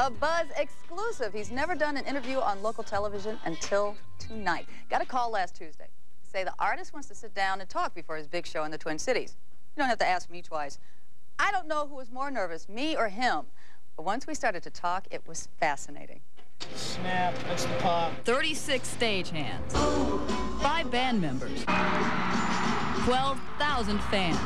A Buzz exclusive. He's never done an interview on local television until tonight. Got a call last Tuesday. Say the artist wants to sit down and talk before his big show in the Twin Cities. You don't have to ask me twice. I don't know who was more nervous, me or him. But once we started to talk, it was fascinating. Snap, that's the pop. 36 stagehands, five band members, 12,000 fans.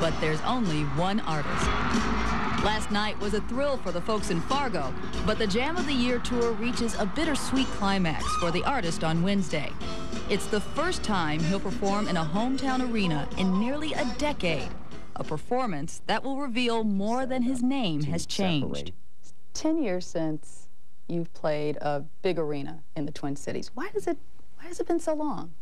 But there's only one artist. Last night was a thrill for the folks in Fargo, but the Jam of the Year tour reaches a bittersweet climax for the artist on Wednesday. It's the first time he'll perform in a hometown arena in nearly a decade, a performance that will reveal more than his name has changed. 10 years since you've played a big arena in the Twin Cities. Why does it, why has it been so long?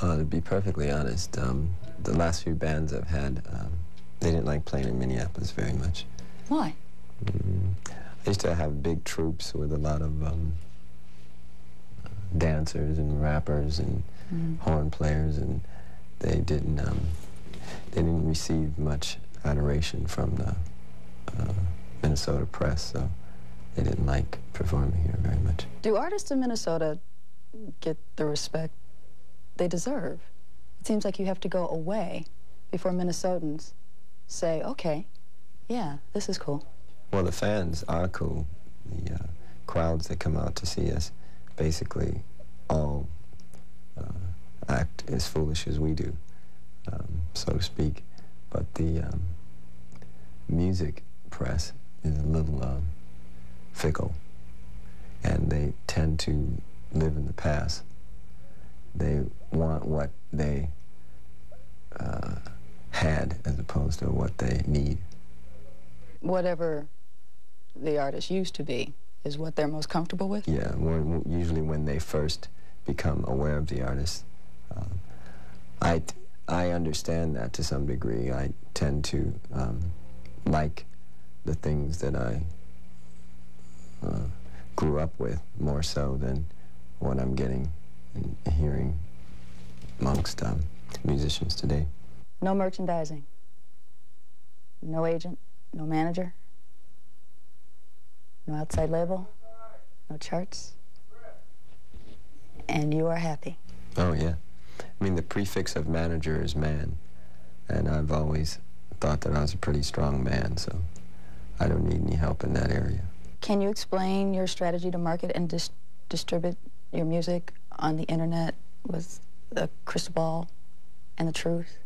Uh, to be perfectly honest, um, the last few bands I've had, um, they didn't like playing in Minneapolis very much. Why? Mm, I used to have big troupes with a lot of um, dancers and rappers and mm. horn players, and they didn't um, they didn't receive much adoration from the uh, Minnesota press, so they didn't like performing here very much. Do artists in Minnesota get the respect they deserve? It seems like you have to go away before Minnesotans say, okay, yeah, this is cool. Well, the fans are cool. The uh, crowds that come out to see us basically all uh, act as foolish as we do, um, so to speak. But the um, music press is a little um, fickle, and they tend to live in the past. They want what they uh, had as opposed to what they need. Whatever the artist used to be is what they're most comfortable with? Yeah, usually when they first become aware of the artist. Uh, I, I understand that to some degree. I tend to um, like the things that I uh, grew up with more so than what I'm getting and hearing amongst um, musicians today. No merchandising. No agent. No manager. No outside label. No charts. And you are happy. Oh, yeah. I mean, the prefix of manager is man. And I've always thought that I was a pretty strong man, so I don't need any help in that area. Can you explain your strategy to market and dis distribute your music on the internet with the crystal ball and the truth?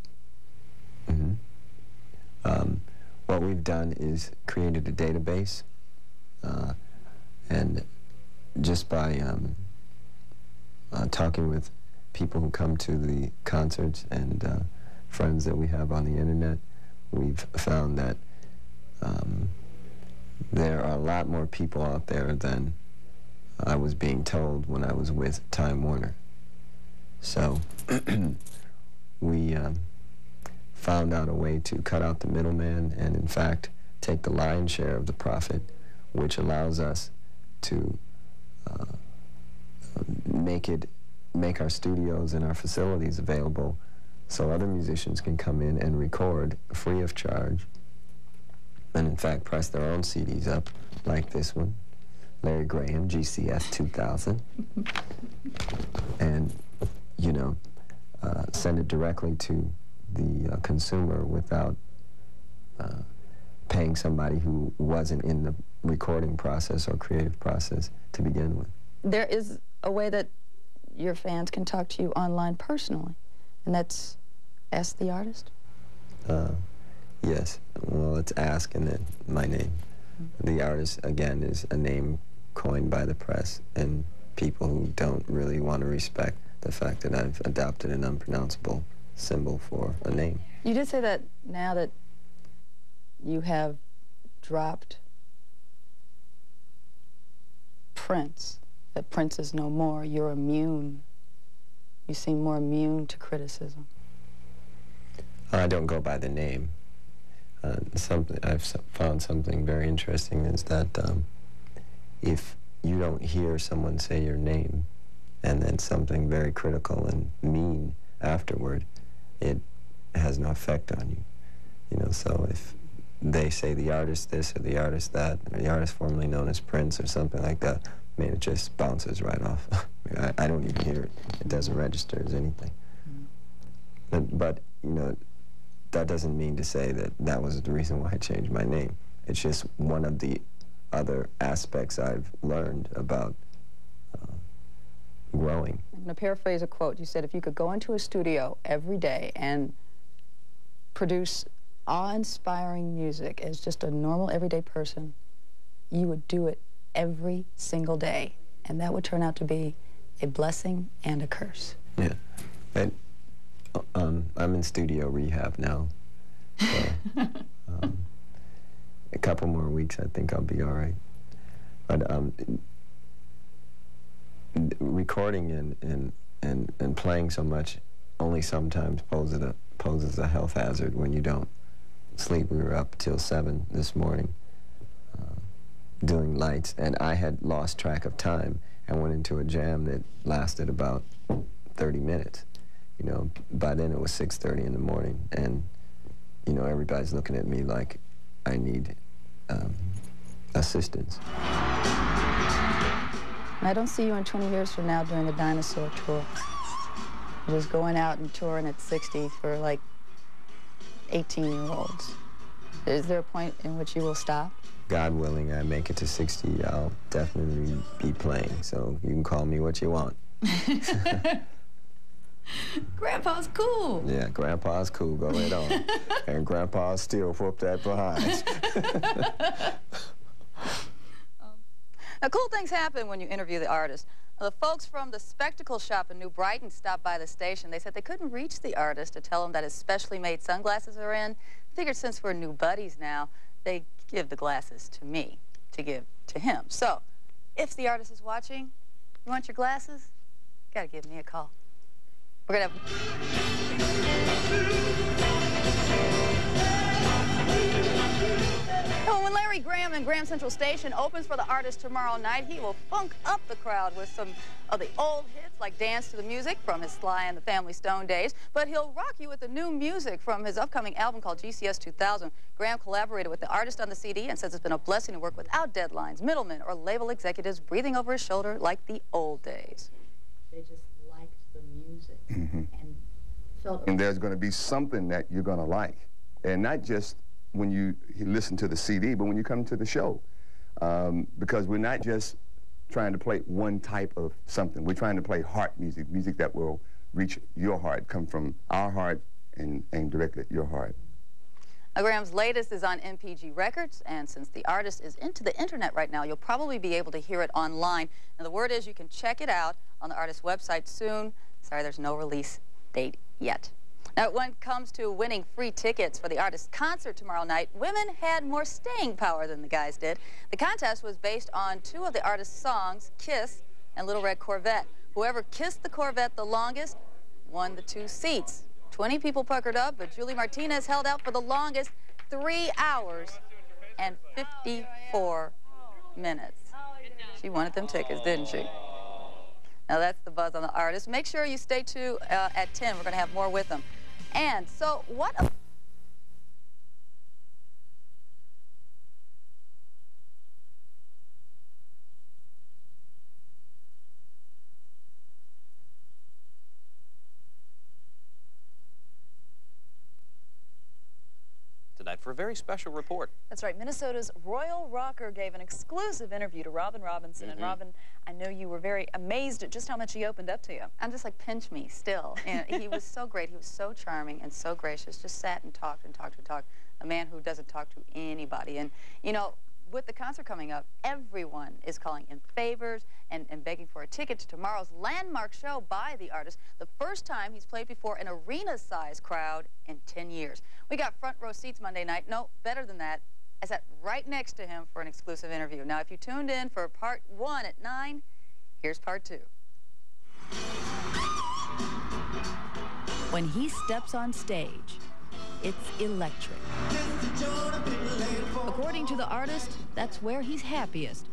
Um, what we've done is created a database, uh, and just by um, uh, talking with people who come to the concerts and uh, friends that we have on the internet, we've found that um, there are a lot more people out there than I was being told when I was with Time Warner. So we um, found out a way to cut out the middleman and, in fact, take the lion's share of the profit, which allows us to uh, make it, make our studios and our facilities available so other musicians can come in and record free of charge and in fact press their own CDs up like this one Larry Graham GCS 2000 and you know uh, send it directly to the uh, consumer without uh, paying somebody who wasn't in the recording process or creative process to begin with. There is a way that your fans can talk to you online personally, and that's ask the artist? Uh, yes. Well, it's ask and then my name. Mm -hmm. The artist, again, is a name coined by the press and people who don't really want to respect the fact that I've adopted an unpronounceable symbol for a name. You did say that now that you have dropped Prince, that Prince is no more, you're immune. You seem more immune to criticism. I don't go by the name. Uh, something I've found something very interesting is that um, if you don't hear someone say your name and then something very critical and mean afterward, it has no effect on you. You know, so if they say the artist this or the artist that, or the artist formerly known as Prince or something like that, I mean, it just bounces right off. I, I, don't even hear it. It doesn't register as anything. Mm. But, but, you know, that doesn't mean to say that that was the reason why I changed my name. It's just one of the other aspects I've learned about growing. I'm going to paraphrase a quote. You said if you could go into a studio every day and produce awe-inspiring music as just a normal, everyday person, you would do it every single day. And that would turn out to be a blessing and a curse. Yeah. And, um, I'm in studio rehab now. So, um, a couple more weeks, I think I'll be all right. But um, recording and, and, and, and playing so much only sometimes poses a, poses a health hazard when you don't sleep. We were up till 7 this morning uh, doing lights, and I had lost track of time and went into a jam that lasted about 30 minutes. You know, by then it was 6.30 in the morning, and, you know, everybody's looking at me like I need um, assistance. I don't see you in 20 years from now doing the dinosaur tour. Just going out and touring at 60 for like 18-year-olds. Is there a point in which you will stop? God willing, I make it to 60, I'll definitely be playing. So you can call me what you want. Grandpa's cool. Yeah, Grandpa's cool. Go ahead on. and Grandpa still whoop that behind. now, cool things happen when you interview the artist. The folks from the spectacle shop in New Brighton stopped by the station. They said they couldn't reach the artist to tell him that his specially made sunglasses are in. Figured since we're new buddies now, they give the glasses to me to give to him. So, if the artist is watching, you want your glasses? You Gotta give me a call. We're gonna have... when Larry Graham and Graham Central Station opens for the artist tomorrow night, he will funk up the crowd with some of the old hits like Dance to the Music from his Sly and the Family Stone days, but he'll rock you with the new music from his upcoming album called GCS 2000. Graham collaborated with the artist on the CD and says it's been a blessing to work without deadlines, middlemen, or label executives breathing over his shoulder like the old days. They just liked the music mm -hmm. and felt. And there's going to be something that you're going to like, and not just when you listen to the CD, but when you come to the show, um, because we're not just trying to play one type of something. We're trying to play heart music, music that will reach your heart, come from our heart and aim directly at your heart. Graham's latest is on NPG Records, and since the artist is into the internet right now, you'll probably be able to hear it online. And the word is you can check it out on the artist's website soon. Sorry, there's no release date yet. Now, when it comes to winning free tickets for the artist's concert tomorrow night, women had more staying power than the guys did. The contest was based on two of the artist's songs, Kiss and Little Red Corvette. Whoever kissed the Corvette the longest won the two seats. 20 people puckered up, but Julie Martinez held out for the longest, three hours and 54 minutes. She wanted them tickets, didn't she? Now that's the buzz on the artist. Make sure you stay tuned uh, at 10. We're going to have more with them. And so what... tonight for a very special report. That's right. Minnesota's Royal Rocker gave an exclusive interview to Robyne Robinson. Mm -hmm. And mm-hmm. Robyne, I know you were very amazed at just how much he opened up to you. I'm just like, pinch me still. And he was so great. He was so charming and so gracious. Just sat and talked and talked and talked. A man who doesn't talk to anybody. And, you know, with the concert coming up, everyone is calling in favors and, and begging for a ticket to tomorrow's landmark show by the artist, the first time he's played before an arena-sized crowd in 10 years. We got front row seats Monday night. No, better than that. I sat right next to him for an exclusive interview. Now, if you tuned in for part one at 9, here's part two. When he steps on stage, it's electric. According to the artist, that's where he's happiest.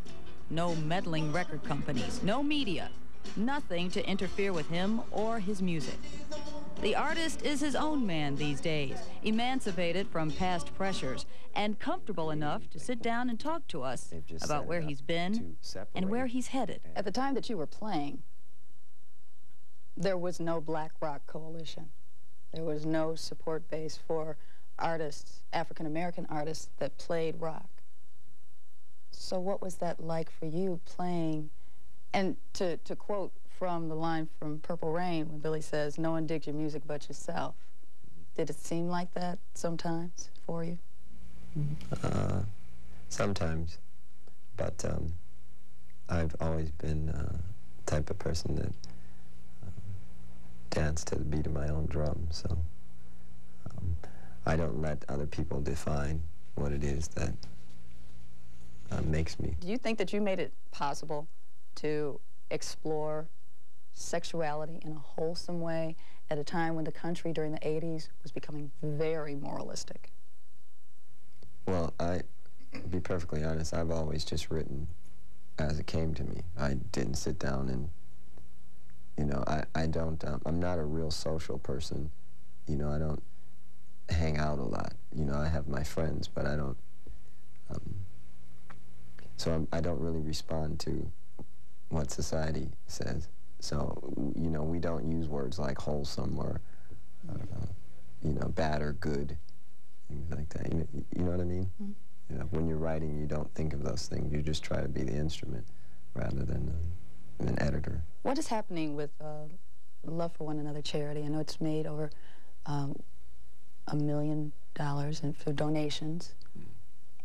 No meddling record companies, no media, nothing to interfere with him or his music. The artist is his own man these days, emancipated from past pressures, and comfortable enough to sit down and talk to us about where he's been and where he's headed. At the time that you were playing, there was no Black Rock Coalition. There was no support base for artists, African-American artists that played rock. So what was that like for you playing? And to, to quote from the line from Purple Rain when Billy says, no one digs your music but yourself. Did it seem like that sometimes for you? Uh, sometimes, but um, I've always been uh, type of person that dance to the beat of my own drum, so um, I don't let other people define what it is that uh, makes me. Do you think that you made it possible to explore sexuality in a wholesome way at a time when the country during the 80s was becoming very moralistic? Well, I, be perfectly honest, I've always just written as it came to me. I didn't sit down and, you know, I, I don't, um, I'm not a real social person. You know, I don't hang out a lot. You know, I have my friends, but I don't, um, so I'm, I do not really respond to what society says. So, you know, we don't use words like wholesome or, uh, you know, bad or good, things like that. You know, you know what I mean? Mm -hmm. you know, when you're writing, you don't think of those things. You just try to be the instrument rather than uh, an editor. What is happening with uh, Love for One Another charity? I know it's made over um, a million dollars in, for donations, mm.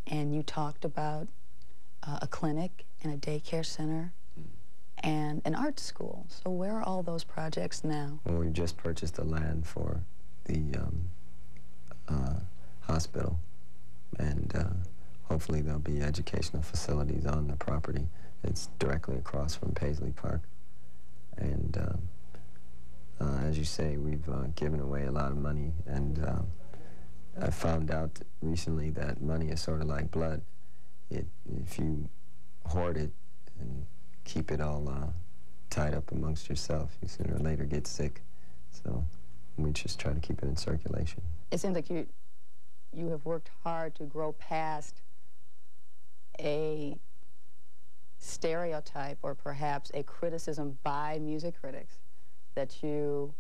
and you talked about uh, a clinic and a daycare center and an art school. So where are all those projects now? Well, we just purchased the land for the um, uh, hospital, and uh, hopefully there'll be educational facilities on the property. It's directly across from Paisley Park. And uh, uh as you say, we've uh, given away a lot of money, and uh, I found out recently that money is sort of like blood. It, if you hoard it and keep it all uh, tied up amongst yourself. You sooner or later get sick. So we just try to keep it in circulation. It seems like you, you have worked hard to grow past a stereotype or perhaps a criticism by music critics that you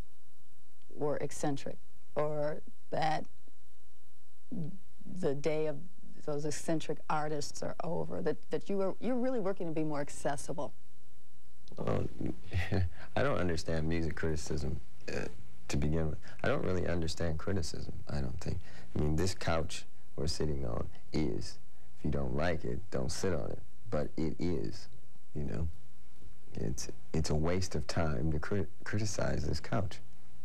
were eccentric or that the day of those eccentric artists are over, that, that you are, you're really working to be more accessible? Well, I don't understand music criticism uh, to begin with. I don't really understand criticism, I don't think. I mean, this couch we're sitting on is. If you don't like it, don't sit on it. But it is, you know. It's, it's a waste of time to crit criticize this couch.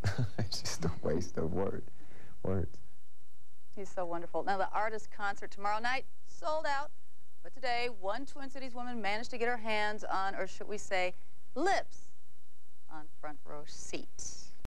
it's just a waste of word, words. He's so wonderful. Now, the artist concert tomorrow night, sold out. But today, one Twin Cities woman managed to get her hands on, or should we say, lips on front row seats.